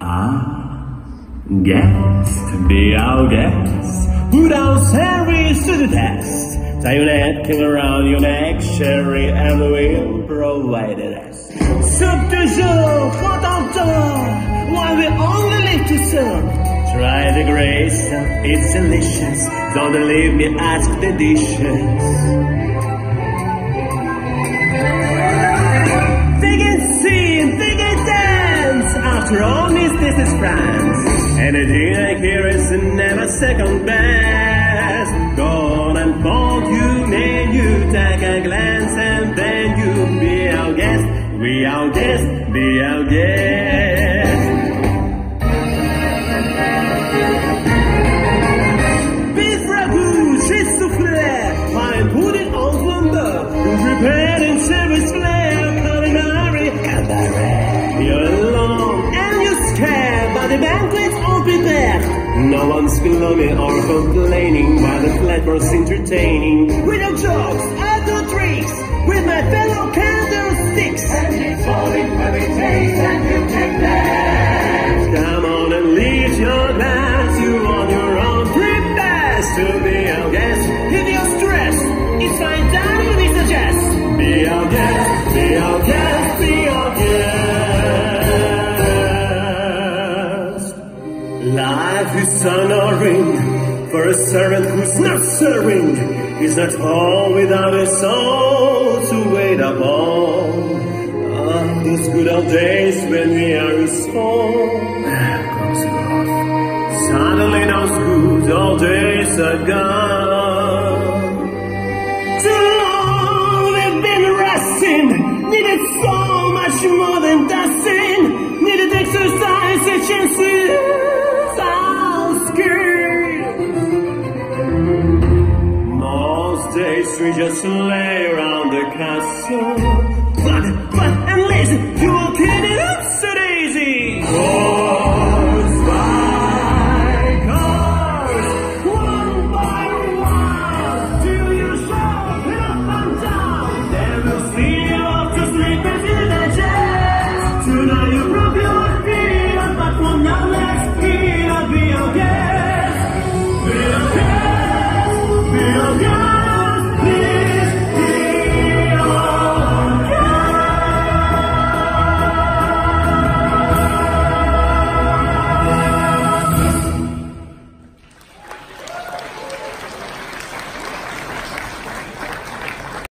Our guest, be our guest. Put our service to the test. Tie your napkin around your neck, Sherry, and we'll provide rest. Soup de jour, what d'entendre, why we only live to serve. Try the grace, it's delicious. Don't leave me ask the dishes. This, this is France. Anything I hear is never second best. Go and fold you, name you, take a glance, and then you be our guest. We our guest, be our guest. No one's below me or complaining while the flatter's entertaining. With no jokes, I do tricks with my fellow candlesticks. And it's falling when we taste and you take that. Come on and leave your glass, you on your own. Prepare to be our guest. If you're stressed, it's fine dining we suggest. Be our guest, be our guest, Life is honoring for a servant who's not serving. Is not all without a soul to wait upon. Ah, those good old days when we are small. Suddenly those good old days are gone. Too long we've been resting. Needed so much more we just lay around the castle. But, but, and listen, you will kill